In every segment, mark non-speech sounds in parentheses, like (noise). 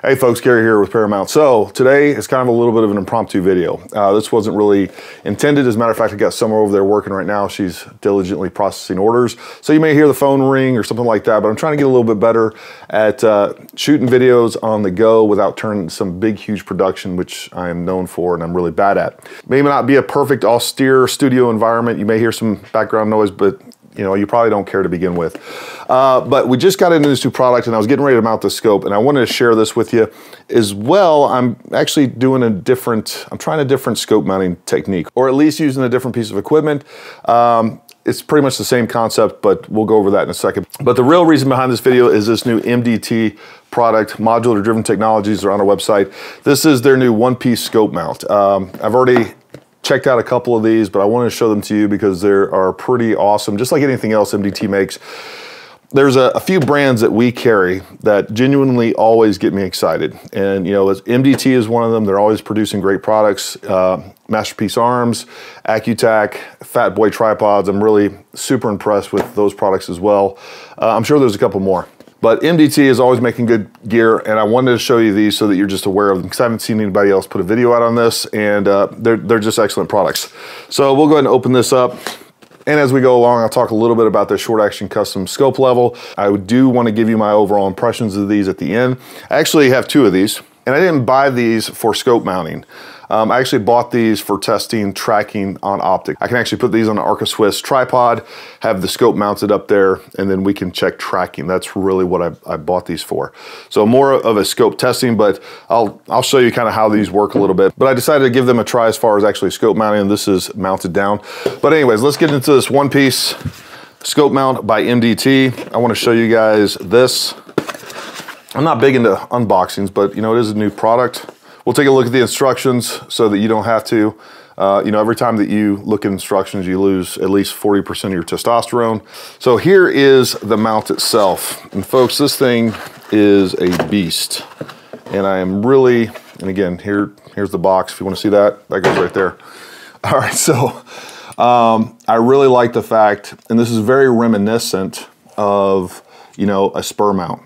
Hey folks, Gary here with Paramount. So today is kind of a little bit of an impromptu video. Uh, this wasn't really intended. As a matter of fact, I got Summer over there working right now. She's diligently processing orders. So you may hear the phone ring or something like that, but I'm trying to get a little bit better at uh, shooting videos on the go without turning some big, huge production, which I am known for and I'm really bad at. May not be a perfect austere studio environment. You may hear some background noise, but you know, you probably don't care to begin with. Uh, but we just got into this new product and I was getting ready to mount the scope and I wanted to share this with you as well. I'm actually doing a different, I'm trying a different scope mounting technique or at least using a different piece of equipment. Um, it's pretty much the same concept, but we'll go over that in a second. But the real reason behind this video is this new MDT product, Modular Driven Technologies, are on our website. This is their new one-piece scope mount. Um, I've already checked out a couple of these, but I wanted to show them to you because they are pretty awesome. Just like anything else MDT makes, there's a, a, few brands that we carry that genuinely always get me excited. And, you know, MDT is one of them. They're always producing great products. Uh, Masterpiece Arms, Accutac, Fat Boy Tripods. I'm really super impressed with those products as well. Uh, I'm sure there's a couple more. But MDT is always making good gear, and I wanted to show you these so that you're just aware of them because I haven't seen anybody else put a video out on this, and uh, they're, they're just excellent products. So we'll go ahead and open this up. And as we go along, I'll talk a little bit about the short action custom scope level. I do want to give you my overall impressions of these at the end. I actually have two of these, and I didn't buy these for scope mounting. Um, I actually bought these for testing tracking on optic. I can actually put these on an Arca Swiss tripod, have the scope mounted up there, and then we can check tracking. That's really what I, I bought these for. So more of a scope testing, but I'll, I'll show you kind of how these work a little bit. But I decided to give them a try as far as actually scope mounting. This is mounted down. But anyways, let's get into this one piece scope mount by MDT. I want to show you guys this. I'm not big into unboxings, but you know, it is a new product. We'll take a look at the instructions so that you don't have to. Uh, you know, every time that you look at instructions, you lose at least 40% of your testosterone. So here is the mount itself. And folks, this thing is a beast. And I am really, and again, here, here's the box. If you want to see that, that goes right there. (laughs) All right, so um, I really like the fact, and this is very reminiscent of, you know, a Spuhr mount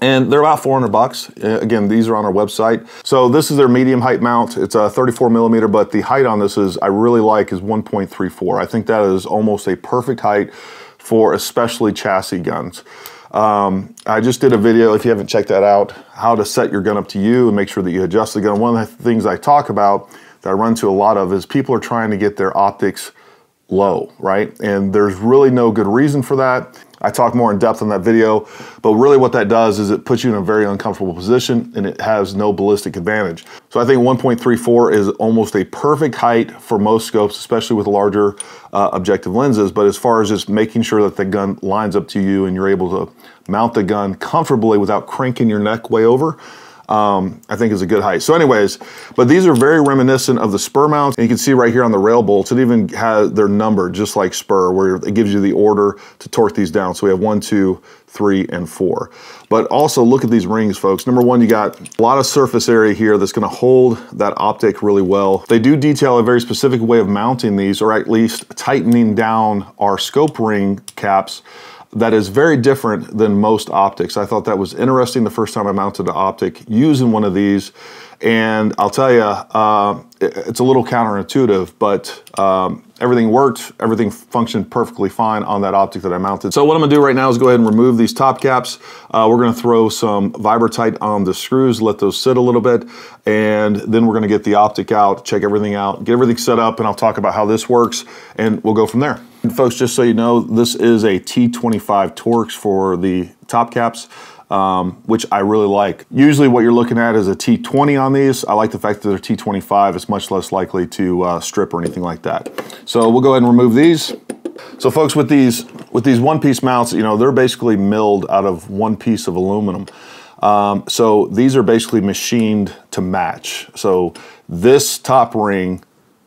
and they're about 400 bucks. Again, these are on our website. So this is their medium height mount. It's a 34 millimeter, but the height on this is, I really like, is 1.34. I think that is almost a perfect height for especially chassis guns. Um, I just did a video, if you haven't checked that out, how to set your gun up to you and make sure that you adjust the gun. One of the things I talk about that I run to a lot of is people are trying to get their optics low, right? And there's really no good reason for that. I talk more in depth on that video, but really what that does is it puts you in a very uncomfortable position and it has no ballistic advantage. So I think 1.34 is almost a perfect height for most scopes, especially with larger uh, objective lenses. But as far as just making sure that the gun lines up to you and you're able to mount the gun comfortably without cranking your neck way over, um, I think is a good height. So anyways, but these are very reminiscent of the Spuhr mounts. And you can see right here on the rail bolts, it even has their number just like Spuhr where it gives you the order to torque these down. So we have one, two, three, and four. But also look at these rings, folks. Number one, you got a lot of surface area here that's gonna hold that optic really well. They do detail a very specific way of mounting these or at least tightening down our scope ring caps that is very different than most optics. I thought that was interesting the first time I mounted an optic using one of these. And I'll tell you, uh, it's a little counterintuitive, but um, everything worked. Everything functioned perfectly fine on that optic that I mounted. So what I'm gonna do right now is go ahead and remove these top caps. Uh, we're gonna throw some Vibratite on the screws, let those sit a little bit, and then we're gonna get the optic out, check everything out, get everything set up, and I'll talk about how this works, and we'll go from there. And folks, just so you know, this is a T25 Torx for the top caps. Um, which I really like. Usually what you're looking at is a T20 on these. I like the fact that they're T25. It's much less likely to uh, strip or anything like that. So we'll go ahead and remove these. So folks, with these with these one-piece mounts, you know, they're basically milled out of one piece of aluminum. Um, so these are basically machined to match. So this top ring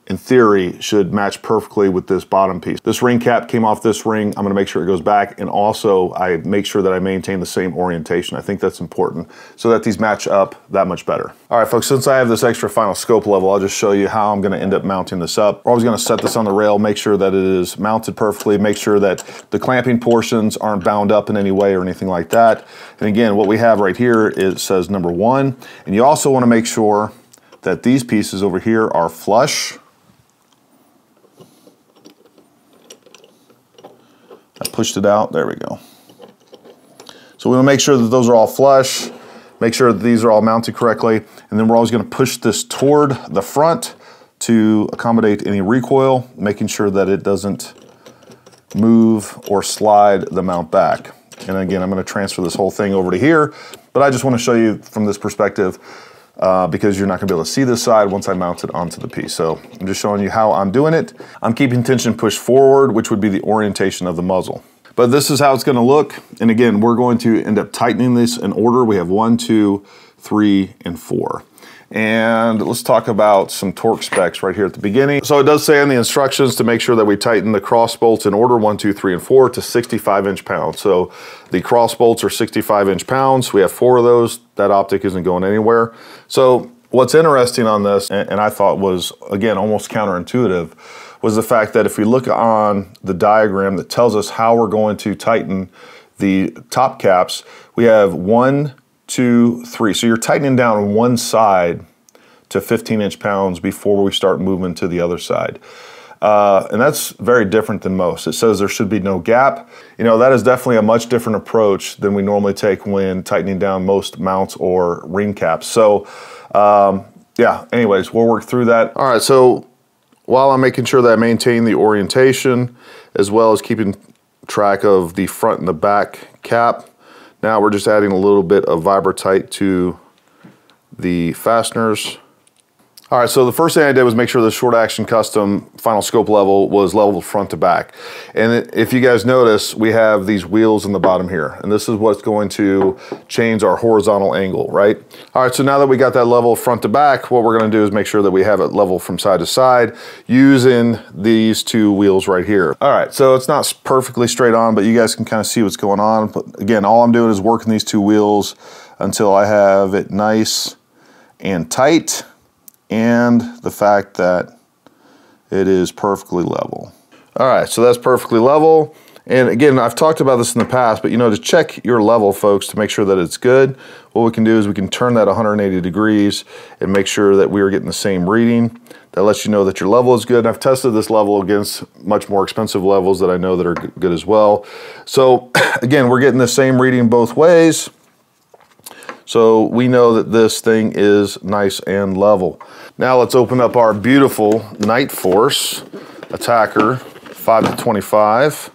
in theory, should match perfectly with this bottom piece. This ring cap came off this ring. I'm gonna make sure it goes back. And also I make sure that I maintain the same orientation. I think that's important so that these match up that much better. All right, folks, since I have this extra final scope level, I'll just show you how I'm gonna end up mounting this up. We're always gonna set this on the rail, make sure that it is mounted perfectly, make sure that the clamping portions aren't bound up in any way or anything like that. And again, what we have right here, it says number one. And you also wanna make sure that these pieces over here are flush I pushed it out, there we go. So we wanna make sure that those are all flush, make sure that these are all mounted correctly, and then we're always gonna push this toward the front to accommodate any recoil, making sure that it doesn't move or slide the mount back. And again, I'm gonna transfer this whole thing over to here, but I just wanna show you from this perspective uh, because you're not gonna be able to see this side once I mount it onto the piece. So I'm just showing you how I'm doing it. I'm keeping tension pushed forward, which would be the orientation of the muzzle. But this is how it's gonna look. And again, we're going to end up tightening this in order. We have one, two, three, and four. And let's talk about some torque specs right here at the beginning. So it does say in the instructions to make sure that we tighten the cross bolts in order one, two, three, and four to 65 inch pounds. So the cross bolts are 65 inch pounds. We have four of those. That optic isn't going anywhere. So what's interesting on this, and I thought was, again, almost counterintuitive, was the fact that if we look on the diagram that tells us how we're going to tighten the top caps, we have one, two, three. So you're tightening down one side to 15 inch pounds before we start moving to the other side. Uh, and that's very different than most. It says there should be no gap. You know, that is definitely a much different approach than we normally take when tightening down most mounts or ring caps. So, um, yeah, anyways, we'll work through that. All right, so while I'm making sure that I maintain the orientation as well as keeping track of the front and the back cap, now we're just adding a little bit of Vibratite to the fasteners. All right, so the first thing I did was make sure the short action custom final scope level was leveled front to back. And if you guys notice, we have these wheels in the bottom here, and this is what's going to change our horizontal angle, right? All right, so now that we got that level front to back, what we're gonna do is make sure that we have it level from side to side using these two wheels right here. All right, so it's not perfectly straight on, but you guys can kind of see what's going on. But again, all I'm doing is working these two wheels until I have it nice and tight and the fact that it is perfectly level. All right, so that's perfectly level. And again, I've talked about this in the past, but you know, to check your level, folks, to make sure that it's good, what we can do is we can turn that 180 degrees and make sure that we are getting the same reading. That lets you know that your level is good. And I've tested this level against much more expensive levels that I know that are good as well. So (clears throat) again, we're getting the same reading both ways. So we know that this thing is nice and level. Now let's open up our beautiful Night Force Attacker 5 to 25.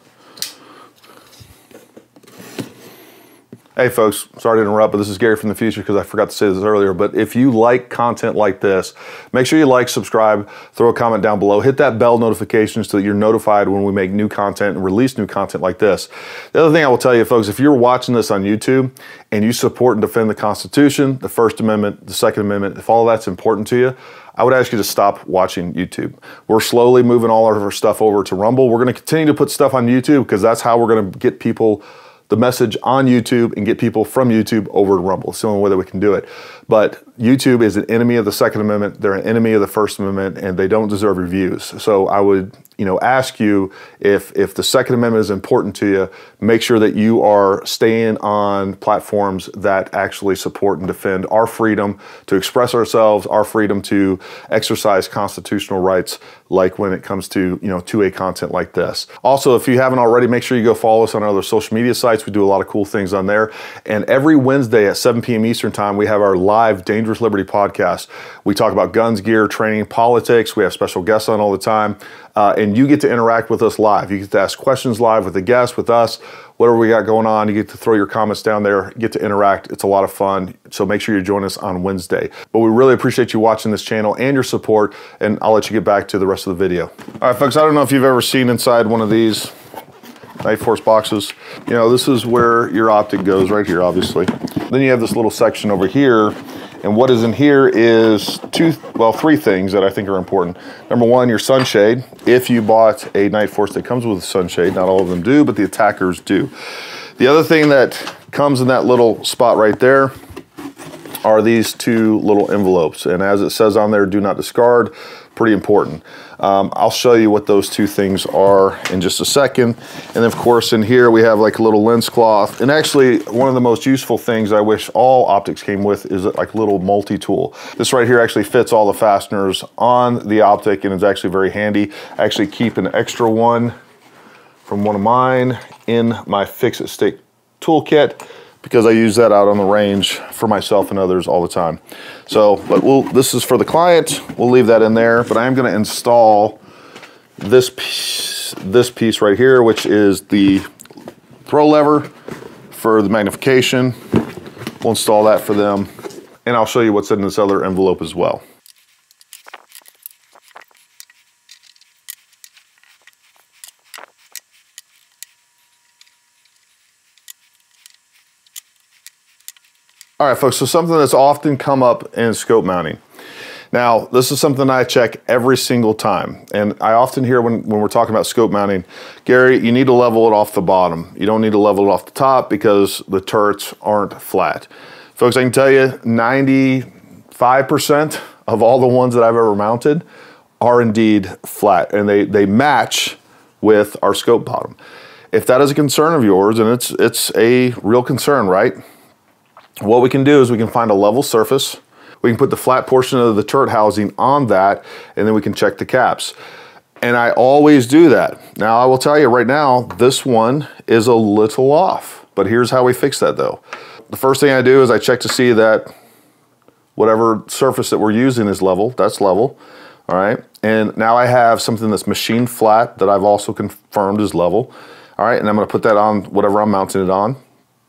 Hey folks, sorry to interrupt, but this is Gary from the future because I forgot to say this earlier, but if you like content like this, make sure you like, subscribe, throw a comment down below, hit that bell notification so that you're notified when we make new content and release new content like this. The other thing I will tell you folks, if you're watching this on YouTube and you support and defend the Constitution, the First Amendment, the Second Amendment, if all that's important to you, I would ask you to stop watching YouTube. We're slowly moving all of our stuff over to Rumble. We're gonna continue to put stuff on YouTube because that's how we're gonna get people the message on YouTube and get people from YouTube over to Rumble. It's the only way that we can do it. But YouTube is an enemy of the Second Amendment. They're an enemy of the First Amendment, and they don't deserve reviews. So I would, you know, ask you if if the Second Amendment is important to you, make sure that you are staying on platforms that actually support and defend our freedom to express ourselves, our freedom to exercise constitutional rights, like when it comes to you know 2A content like this. Also, if you haven't already, make sure you go follow us on our other social media sites. We do a lot of cool things on there. And every Wednesday at 7 p.m. Eastern Time, we have our live Dangerous Liberty podcast. We talk about guns, gear, training, politics. We have special guests on all the time. Uh, and you get to interact with us live. You get to ask questions live with the guests, with us, whatever we got going on. You get to throw your comments down there, get to interact. It's a lot of fun. So make sure you join us on Wednesday. But we really appreciate you watching this channel and your support. And I'll let you get back to the rest of the video. All right, folks, I don't know if you've ever seen inside one of these Nightforce boxes. You know, this is where your optic goes right here, obviously. Then you have this little section over here. And what is in here is two, well, three things that I think are important. Number one, your sunshade. If you bought a Nightforce that comes with a sunshade, not all of them do, but the ATACRs do. The other thing that comes in that little spot right there are these two little envelopes. And as it says on there, do not discard, pretty important. Um, I'll show you what those two things are in just a second. And of course in here we have like a little lens cloth. And actually one of the most useful things I wish all optics came with is like a little multi-tool. This right here actually fits all the fasteners on the optic and it's actually very handy. I actually keep an extra one from one of mine in my fix-it stick toolkit because I use that out on the range for myself and others all the time. So, but we'll, this is for the client. We'll leave that in there, but I am gonna install this piece, this piece right here, which is the throw lever for the magnification. We'll install that for them. And I'll show you what's in this other envelope as well. All right, folks, so something that's often come up in scope mounting. Now, this is something I check every single time. And I often hear when, when we're talking about scope mounting, Gary, you need to level it off the bottom. You don't need to level it off the top because the turrets aren't flat. Folks, I can tell you 95% of all the ones that I've ever mounted are indeed flat and they, they match with our scope bottom. If that is a concern of yours, and it's, it's a real concern, right? What we can do is we can find a level surface. We can put the flat portion of the turret housing on that, and then we can check the caps. And I always do that. Now, I will tell you right now, this one is a little off, but here's how we fix that though. The first thing I do is I check to see that whatever surface that we're using is level, that's level, all right? And now I have something that's machine flat that I've also confirmed is level, all right? And I'm gonna put that on whatever I'm mounting it on,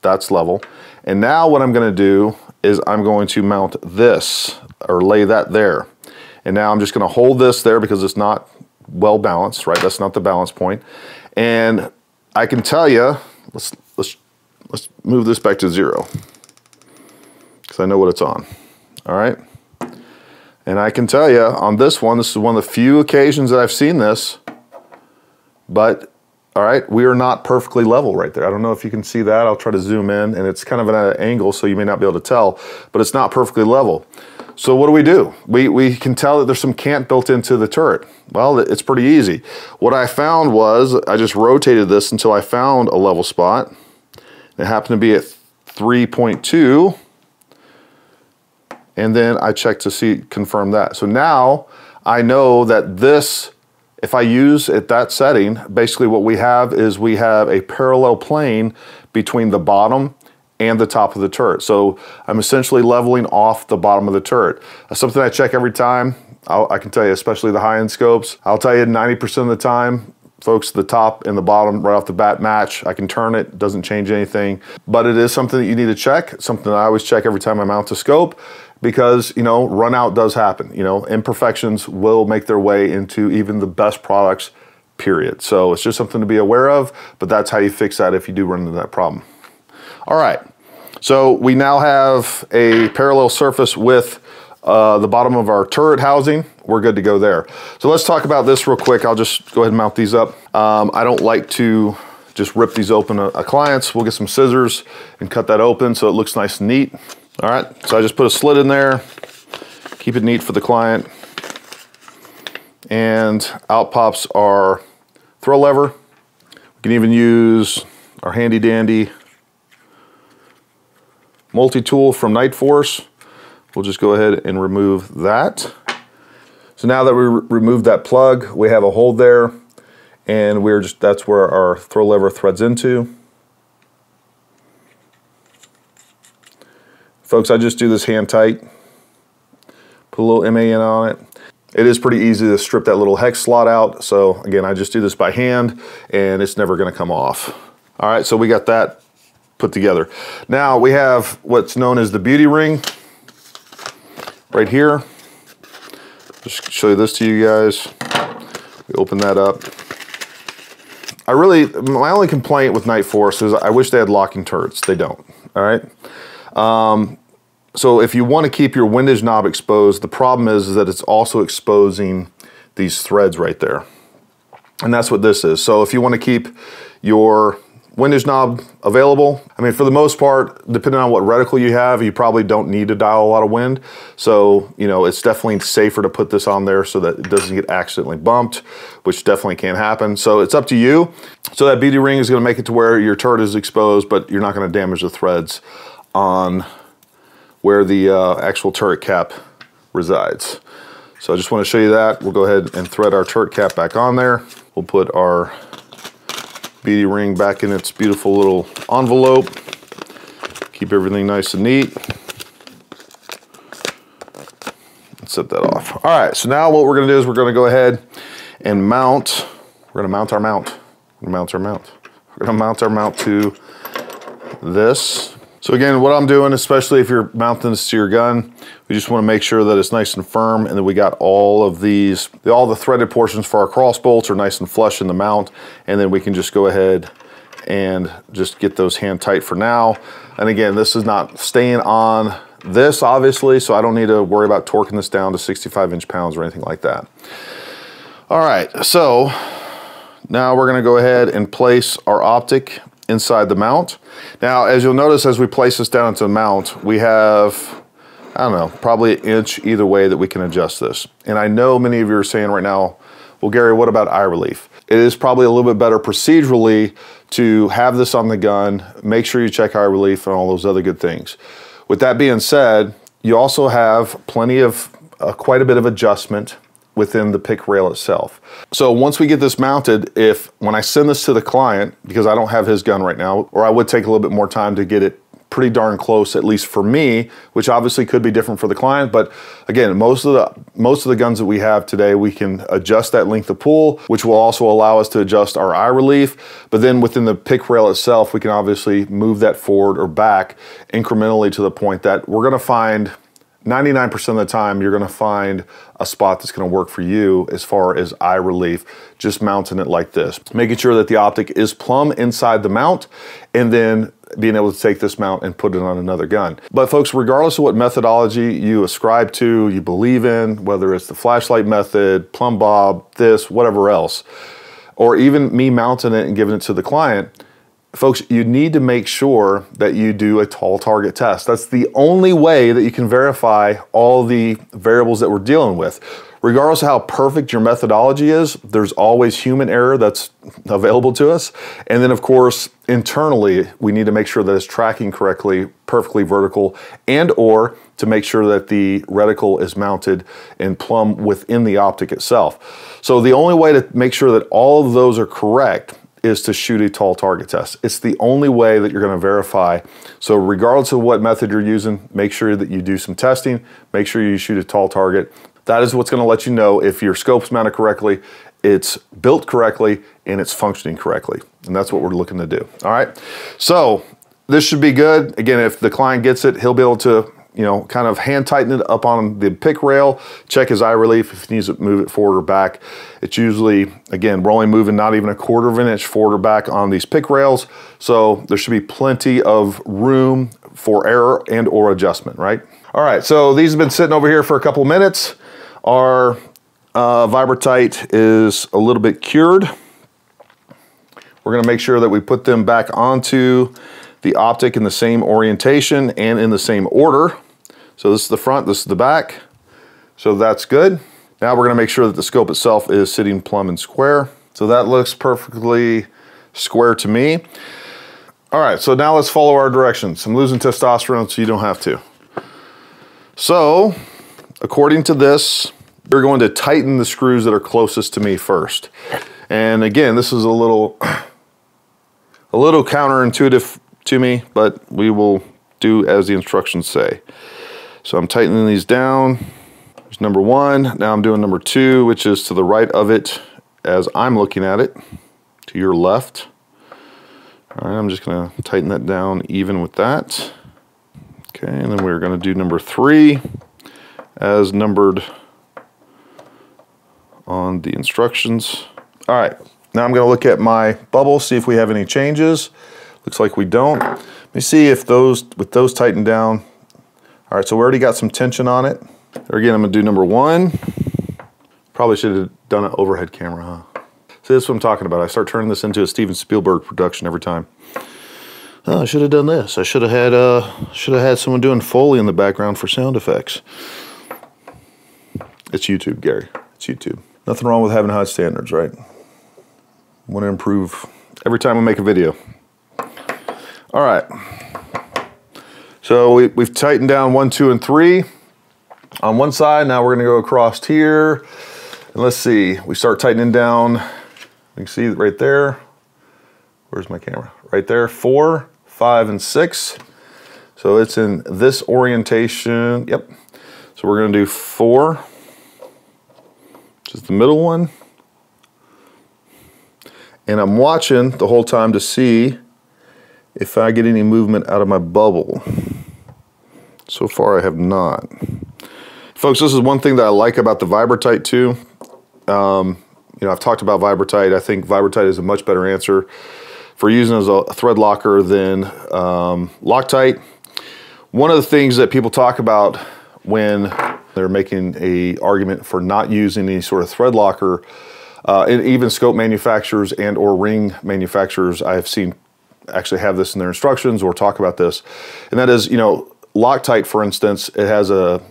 that's level. And now what I'm gonna do is I'm going to mount this or lay that there. And now I'm just gonna hold this there because it's not well balanced, right? That's not the balance point. And I can tell you, let's, let's, let's move this back to zero because I know what it's on, all right? And I can tell you on this one, this is one of the few occasions that I've seen this, but all right, we are not perfectly level right there. I don't know if you can see that. I'll try to zoom in and it's kind of at an uh, angle so you may not be able to tell, but it's not perfectly level. So what do we do? We, we can tell that there's some cant built into the turret. Well, it's pretty easy. What I found was I just rotated this until I found a level spot. It happened to be at 3.2 and then I checked to see, confirm that. So now I know that this if I use at that setting, basically what we have is we have a parallel plane between the bottom and the top of the turret. So I'm essentially leveling off the bottom of the turret. That's something I check every time. I'll, i can tell you, especially the high-end scopes, I'll tell you 90% of the time, folks, the top and the bottom right off the bat match. I can turn it, doesn't change anything. But it is something that you need to check, something I always check every time I mount a scope because you know run out does happen you know imperfections will make their way into even the best products period so it's just something to be aware of but that's how you fix that if you do run into that problem all right so we now have a parallel surface with uh, the bottom of our turret housing we're good to go there so let's talk about this real quick I'll just go ahead and mount these up um, I don't like to just rip these open a, a clients we'll get some scissors and cut that open so it looks nice and neat all right, so I just put a slit in there, keep it neat for the client. And out pops our throw lever. We can even use our handy dandy multi-tool from Nightforce. We'll just go ahead and remove that. So now that we re removed that plug, we have a hole there and we're just, that's where our throw lever threads into. Folks, I just do this hand tight, put a little MAN on it. It is pretty easy to strip that little hex slot out. So again, I just do this by hand and it's never gonna come off. All right, so we got that put together. Now we have what's known as the beauty ring right here. Just show you this to you guys. We open that up. I really, my only complaint with Nightforce is I wish they had locking turrets. They don't, all right? Um, so if you want to keep your windage knob exposed, the problem is, is that it's also exposing these threads right there. And that's what this is. So if you want to keep your windage knob available. I mean, for the most part, depending on what reticle you have, you probably don't need to dial a lot of wind. So, you know, it's definitely safer to put this on there so that it doesn't get accidentally bumped, which definitely can happen. So it's up to you. So that BD ring is gonna make it to where your turret is exposed, but you're not gonna damage the threads on where the uh, actual turret cap resides. So I just wanna show you that. We'll go ahead and thread our turret cap back on there. We'll put our BD ring back in its beautiful little envelope. Keep everything nice and neat. Set that off. All right, so now what we're gonna do is we're gonna go ahead and mount, we're gonna mount our mount. Mount our mount. We're gonna mount our mount to this. So again, what I'm doing, especially if you're mounting this to your gun, we just wanna make sure that it's nice and firm and that we got all of these, all the threaded portions for our cross bolts are nice and flush in the mount. And then we can just go ahead and just get those hand tight for now. And again, this is not staying on this obviously, so I don't need to worry about torquing this down to 65 inch pounds or anything like that. All right, so now we're gonna go ahead and place our optic inside the mount. Now, as you'll notice, as we place this down into the mount, we have, I don't know, probably an inch either way that we can adjust this. And I know many of you are saying right now, well, Gary, what about eye relief? It is probably a little bit better procedurally to have this on the gun, make sure you check eye relief and all those other good things. With that being said, you also have plenty of, uh, quite a bit of adjustment within the pick rail itself. So once we get this mounted, if when I send this to the client, because I don't have his gun right now, or I would take a little bit more time to get it pretty darn close, at least for me, which obviously could be different for the client. But again, most of the most of the guns that we have today, we can adjust that length of pull, which will also allow us to adjust our eye relief. But then within the pick rail itself, we can obviously move that forward or back incrementally to the point that we're gonna find 99% of the time, you're gonna find a spot that's gonna work for you as far as eye relief, just mounting it like this. Making sure that the optic is plumb inside the mount, and then being able to take this mount and put it on another gun. But folks, regardless of what methodology you ascribe to, you believe in, whether it's the flashlight method, plumb bob, this, whatever else, or even me mounting it and giving it to the client, folks, you need to make sure that you do a tall target test. That's the only way that you can verify all the variables that we're dealing with. Regardless of how perfect your methodology is, there's always human error that's available to us. And then of course, internally, we need to make sure that it's tracking correctly, perfectly vertical, and or to make sure that the reticle is mounted and plumb within the optic itself. So the only way to make sure that all of those are correct is to shoot a tall target test. It's the only way that you're gonna verify. So regardless of what method you're using, make sure that you do some testing, make sure you shoot a tall target. That is what's gonna let you know if your scope's mounted correctly, it's built correctly, and it's functioning correctly. And that's what we're looking to do, all right? So this should be good. Again, if the client gets it, he'll be able to you know, kind of hand tighten it up on the pick rail, check his eye relief if he needs to move it forward or back. It's usually, again, we're only moving not even a quarter of an inch forward or back on these pick rails. So there should be plenty of room for error and or adjustment, right? All right, so these have been sitting over here for a couple minutes. Our uh, Vibratite is a little bit cured. We're gonna make sure that we put them back onto the optic in the same orientation and in the same order. So this is the front, this is the back. So that's good. Now we're gonna make sure that the scope itself is sitting plumb and square. So that looks perfectly square to me. All right, so now let's follow our directions. I'm losing testosterone so you don't have to. So, according to this, we're going to tighten the screws that are closest to me first. And again, this is a little, (clears throat) a little counterintuitive to me, but we will do as the instructions say. So I'm tightening these down. There's number one. Now I'm doing number two, which is to the right of it as I'm looking at it, to your left. All right, I'm just gonna tighten that down even with that. Okay, and then we're gonna do number three as numbered on the instructions. All right, Now I'm gonna look at my bubble, see if we have any changes. Looks like we don't. Let me see if those, with those tightened down. All right, so we already got some tension on it. There again, I'm gonna do number one. Probably should have done an overhead camera, huh? See, that's what I'm talking about. I start turning this into a Steven Spielberg production every time. Oh, I should have done this. I should have had uh, should have had someone doing Foley in the background for sound effects. It's YouTube, Gary. It's YouTube. Nothing wrong with having high standards, right? Want to improve every time I make a video. All right. So we, we've tightened down one, two, and three on one side. Now we're going to go across here. And let's see. We start tightening down. You can see right there. Where's my camera? Right there. Four, five, and six. So it's in this orientation. Yep. So we're going to do four, which is the middle one. And I'm watching the whole time to see if I get any movement out of my bubble. So far I have not. Folks, this is one thing that I like about the Vibratite too. Um, you know, I've talked about Vibratite. I think Vibratite is a much better answer for using as a thread locker than um, Loctite. One of the things that people talk about when they're making a argument for not using any sort of thread locker, uh, and even scope manufacturers and or ring manufacturers, I've seen actually have this in their instructions or talk about this, and that is, you know, Loctite, for instance, it has a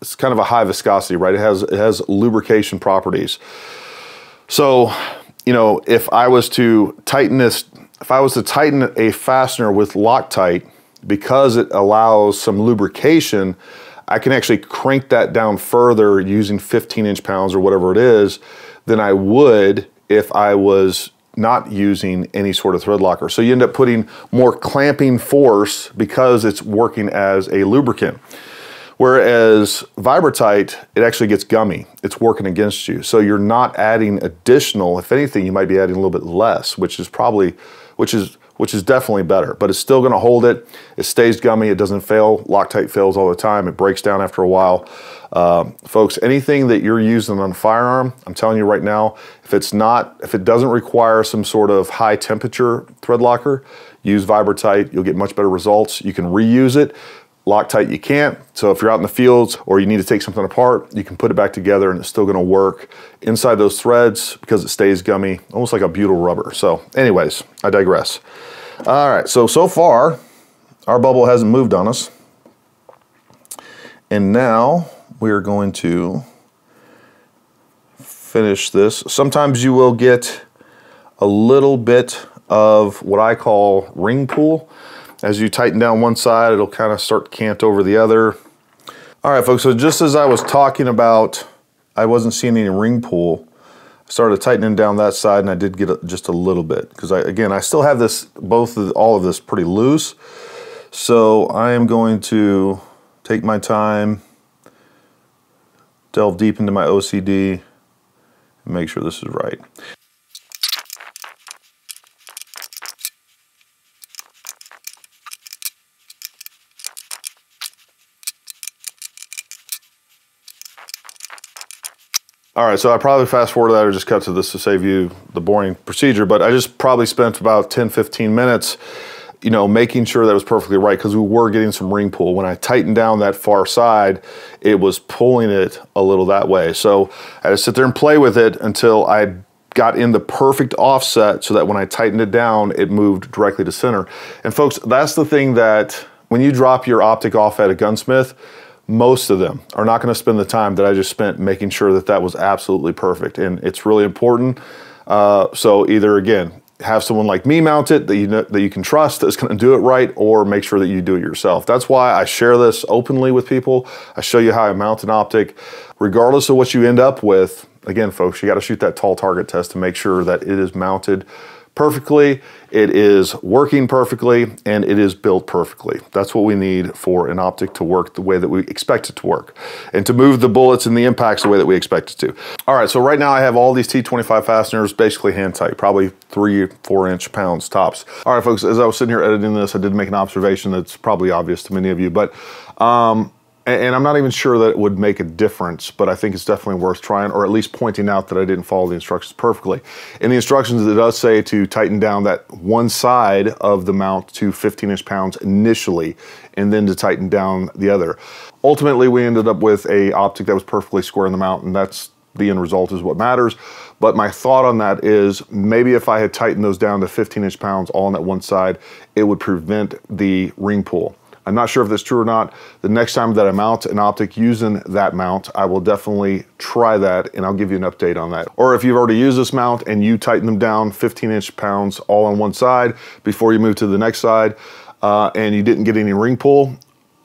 it's kind of a high viscosity, right? It has it has lubrication properties. So, you know, if I was to tighten this, if I was to tighten a fastener with Loctite, because it allows some lubrication, I can actually crank that down further using 15 inch pounds or whatever it is than I would if I was not using any sort of thread locker. So you end up putting more clamping force because it's working as a lubricant. Whereas Vibratite, it actually gets gummy. It's working against you. So you're not adding additional, if anything, you might be adding a little bit less, which is probably, which is which is definitely better, but it's still gonna hold it. It stays gummy, it doesn't fail. Loctite fails all the time. It breaks down after a while. Uh, folks, anything that you're using on a firearm, I'm telling you right now, if it's not, if it doesn't require some sort of high temperature thread locker, use Vibratite, you'll get much better results. You can reuse it. Loctite you can't. So if you're out in the fields or you need to take something apart, you can put it back together and it's still gonna work inside those threads because it stays gummy, almost like a butyl rubber. So anyways, I digress. All right, so, so far, our bubble hasn't moved on us. And now we're going to finish this. Sometimes you will get a little bit of what I call ring pull. As you tighten down one side, it'll kind of start to cant over the other. All right, folks, so just as I was talking about, I wasn't seeing any ring pull, I started tightening down that side and I did get just a little bit because I, again, I still have this, both of, all of this pretty loose. So I am going to take my time, delve deep into my OCD, and make sure this is right. All right, so I probably fast forward that or just cut to this to save you the boring procedure, but I just probably spent about 10, 15 minutes, you know, making sure that was perfectly right because we were getting some ring pull. When I tightened down that far side, it was pulling it a little that way. So I had to sit there and play with it until I got in the perfect offset so that when I tightened it down, it moved directly to center. And folks, that's the thing that when you drop your optic off at a gunsmith, most of them are not going to spend the time that I just spent making sure that that was absolutely perfect. And it's really important. Uh, so either again, have someone like me mount it that you know, that you can trust that's going to do it right, or make sure that you do it yourself. That's why I share this openly with people. I show you how I mount an optic, regardless of what you end up with. Again, folks, you got to shoot that tall target test to make sure that it is mounted perfectly, it is working perfectly, and it is built perfectly. That's what we need for an optic to work the way that we expect it to work and to move the bullets and the impacts the way that we expect it to. All right, so right now I have all these T25 fasteners basically hand tight, probably three, four inch pounds tops. All right, folks, as I was sitting here editing this, I did make an observation that's probably obvious to many of you, but um, and I'm not even sure that it would make a difference, but I think it's definitely worth trying, or at least pointing out that I didn't follow the instructions perfectly. In the instructions, it does say to tighten down that one side of the mount to 15 inch pounds initially, and then to tighten down the other. Ultimately, we ended up with a optic that was perfectly square in the mount, and that's the end result is what matters. But my thought on that is maybe if I had tightened those down to 15 inch pounds all on that one side, it would prevent the ring pull. I'm not sure if that's true or not. The next time that I mount an optic using that mount, I will definitely try that and I'll give you an update on that. Or if you've already used this mount and you tighten them down 15 inch pounds all on one side before you move to the next side uh, and you didn't get any ring pull,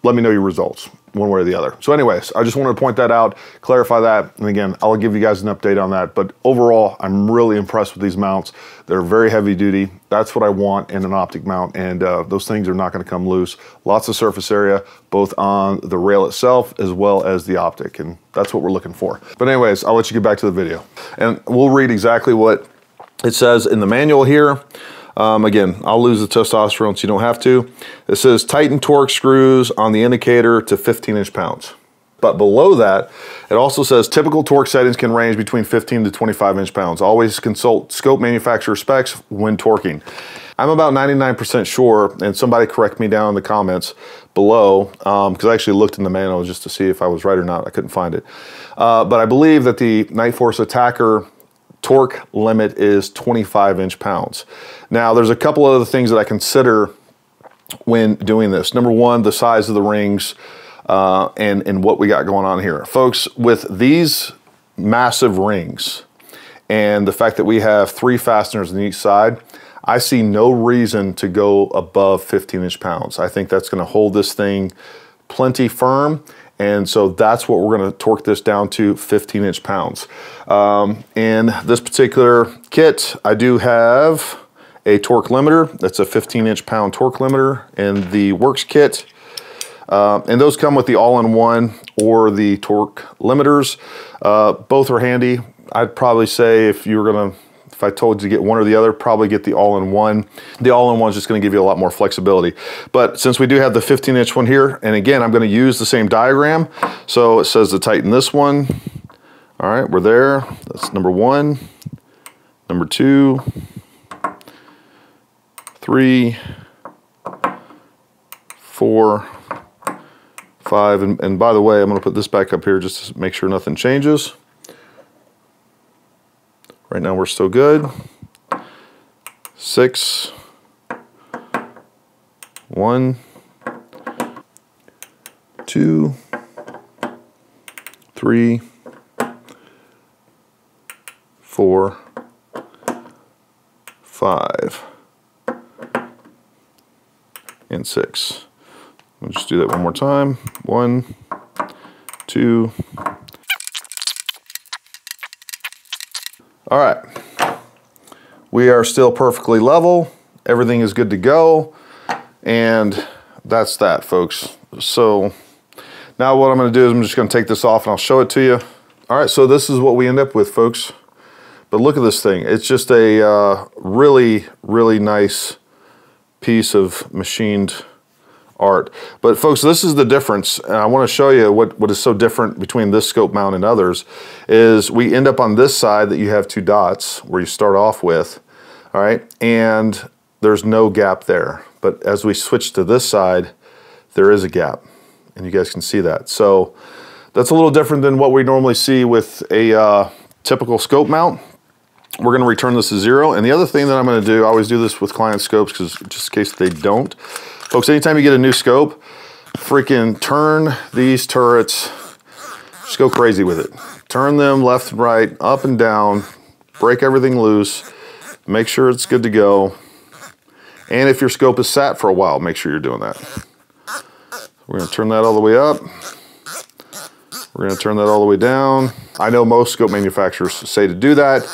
let me know your results one way or the other. So anyways, I just wanted to point that out, clarify that, and again, I'll give you guys an update on that. But overall, I'm really impressed with these mounts. They're very heavy duty. That's what I want in an optic mount, and uh, those things are not gonna come loose. Lots of surface area, both on the rail itself as well as the optic, and that's what we're looking for. But anyways, I'll let you get back to the video. And we'll read exactly what it says in the manual here. Um, again, I'll lose the testosterone so you don't have to. It says tighten torque screws on the indicator to 15 inch pounds. But below that, it also says typical torque settings can range between 15 to 25 inch pounds. Always consult scope manufacturer specs when torquing. I'm about 99% sure, and somebody correct me down in the comments below, because um, I actually looked in the manual just to see if I was right or not. I couldn't find it. Uh, but I believe that the Nightforce ATACR torque limit is 25 inch pounds. Now there's a couple of other things that I consider when doing this. Number one, the size of the rings uh, and, and what we got going on here. Folks, with these massive rings and the fact that we have three fasteners on each side, I see no reason to go above 15 inch pounds. I think that's gonna hold this thing plenty firm and so that's what we're gonna torque this down to 15 inch pounds. Um, in this particular kit, I do have a torque limiter. That's a 15 inch pound torque limiter in the Works kit. Uh, and those come with the all-in-one or the torque limiters. Uh, both are handy. I'd probably say if you were gonna if I told you to get one or the other, probably get the all-in-one. The all-in-one is just gonna give you a lot more flexibility. But since we do have the 15 inch one here, and again, I'm gonna use the same diagram. So it says to tighten this one. All right, we're there. That's number one, number two, three, four, five, and, and by the way, I'm gonna put this back up here just to make sure nothing changes. Right now we're still good. Six, one, two, three, four, five, and six. We'll just do that one more time. One, two, All right, we are still perfectly level. Everything is good to go. And that's that, folks. So now what I'm gonna do is I'm just gonna take this off and I'll show it to you. All right, so this is what we end up with, folks. But look at this thing. It's just a uh, really, really nice piece of machined art. But folks, this is the difference. And I want to show you what, what is so different between this scope mount and others is we end up on this side that you have two dots where you start off with, all right? And there's no gap there. But as we switch to this side, there is a gap and you guys can see that. So that's a little different than what we normally see with a uh, typical scope mount. We're gonna return this to zero. And the other thing that I'm gonna do, I always do this with client scopes because just in case they don't, Folks, anytime you get a new scope, freaking turn these turrets, just go crazy with it. Turn them left and right, up and down, break everything loose, make sure it's good to go. And if your scope is sat for a while, make sure you're doing that. We're gonna turn that all the way up. We're gonna turn that all the way down. I know most scope manufacturers say to do that,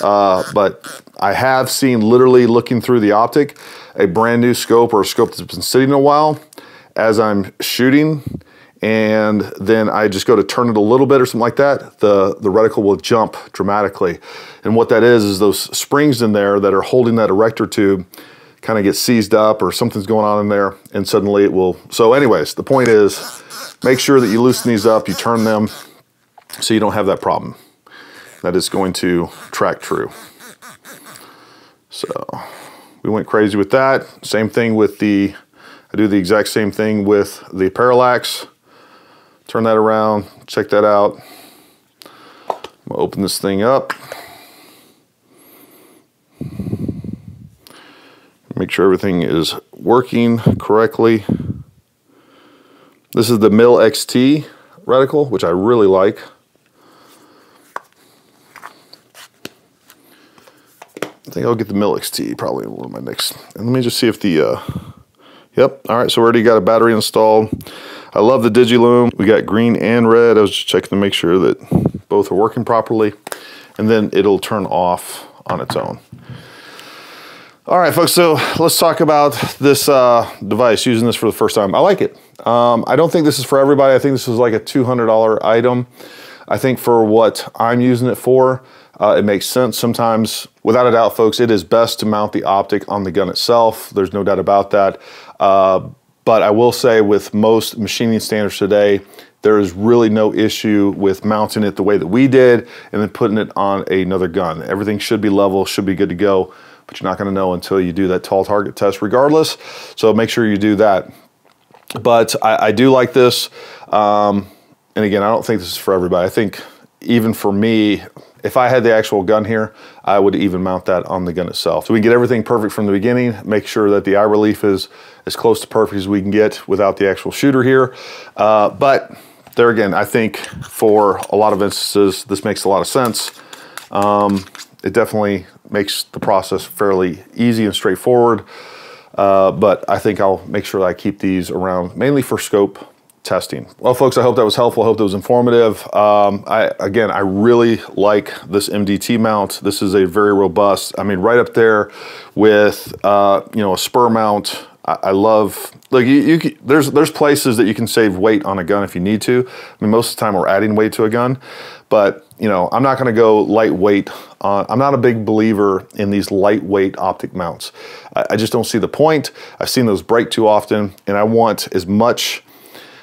uh, but I have seen literally looking through the optic, a brand new scope or a scope that's been sitting a while as I'm shooting and then I just go to turn it a little bit or something like that, the, the reticle will jump dramatically. And what that is, is those springs in there that are holding that erector tube kind of get seized up or something's going on in there and suddenly it will. So anyways, the point is make sure that you loosen these up, you turn them so you don't have that problem. That is going to track true. So we went crazy with that. Same thing with the, I do the exact same thing with the parallax. Turn that around, check that out. I'm gonna open this thing up. Make sure everything is working correctly. This is the Mil XT reticle, which I really like. I think I'll get the Mil XT probably in one of my next. And let me just see if the, uh, yep. All right, so we already got a battery installed. I love the DigIllum. We got green and red. I was just checking to make sure that both are working properly. And then it'll turn off on its own. All right, folks, so let's talk about this uh, device, using this for the first time. I like it. Um, I don't think this is for everybody. I think this is like a $200 item. I think for what I'm using it for, uh, it makes sense. Sometimes, without a doubt, folks, it is best to mount the optic on the gun itself. There's no doubt about that. Uh, but I will say with most machining standards today, there is really no issue with mounting it the way that we did and then putting it on another gun. Everything should be level, should be good to go but you're not going to know until you do that tall target test regardless. So make sure you do that. But I, I do like this. Um, and again, I don't think this is for everybody. I think even for me, if I had the actual gun here, I would even mount that on the gun itself. So we can get everything perfect from the beginning, make sure that the eye relief is as close to perfect as we can get without the actual shooter here. Uh, but there again, I think for a lot of instances, this makes a lot of sense. Um, it definitely makes the process fairly easy and straightforward. Uh, but I think I'll make sure that I keep these around mainly for scope testing. Well, folks, I hope that was helpful. I hope that was informative. Um, I, again, I really like this MDT mount. This is a very robust, I mean, right up there with, uh, you know, a Spuhr mount. I, I love, like you, you, there's, there's places that you can save weight on a gun if you need to. I mean, most of the time we're adding weight to a gun, but you know, I'm not gonna go lightweight. I'm not a big believer in these lightweight optic mounts. I, I just don't see the point. I've seen those break too often and I want as much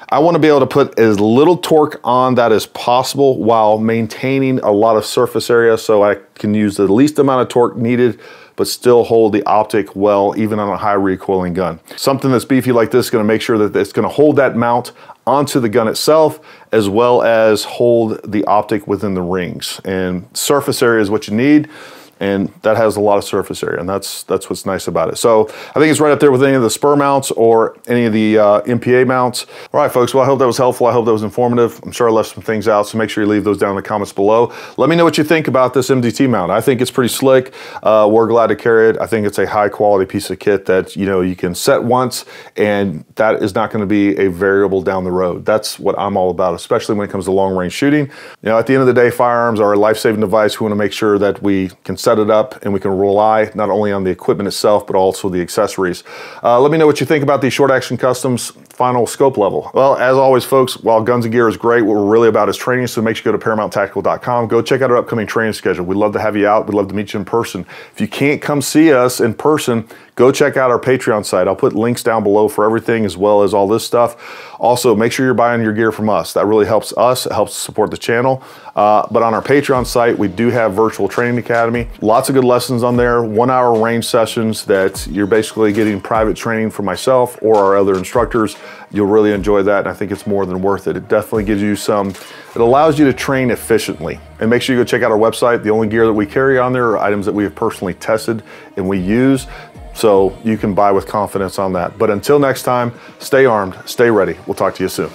I want to be able to put as little torque on that as possible while maintaining a lot of surface area so I can use the least amount of torque needed but still hold the optic well even on a high recoiling gun. Something that's beefy like this is going to make sure that it's going to hold that mount onto the gun itself as well as hold the optic within the rings. And surface area is what you need and that has a lot of surface area, and that's that's what's nice about it. So I think it's right up there with any of the Spuhr mounts or any of the uh, MPA mounts. All right, folks, well, I hope that was helpful. I hope that was informative. I'm sure I left some things out, so make sure you leave those down in the comments below. Let me know what you think about this MDT mount. I think it's pretty slick. Uh, we're glad to carry it. I think it's a high quality piece of kit that, you know, you can set once, and that is not gonna be a variable down the road. That's what I'm all about, especially when it comes to long range shooting. You know, at the end of the day, firearms are a life-saving device. We wanna make sure that we can set it up and we can rely not only on the equipment itself, but also the accessories. Uh, let me know what you think about the short action customs final scope level. Well, as always, folks, while guns and gear is great, what we're really about is training. So make sure you go to ParamountTactical.com. Go check out our upcoming training schedule. We'd love to have you out. We'd love to meet you in person. If you can't come see us in person, go check out our Patreon site. I'll put links down below for everything as well as all this stuff. Also, make sure you're buying your gear from us. That really helps us. It helps support the channel. Uh, but on our Patreon site, we do have Virtual Training Academy. Lots of good lessons on there. One hour range sessions that you're basically getting private training from myself or our other instructors. You'll really enjoy that. And I think it's more than worth it. It definitely gives you some, it allows you to train efficiently. And make sure you go check out our website. The only gear that we carry on there are items that we have personally tested and we use. So you can buy with confidence on that. But until next time, stay armed, stay ready. We'll talk to you soon.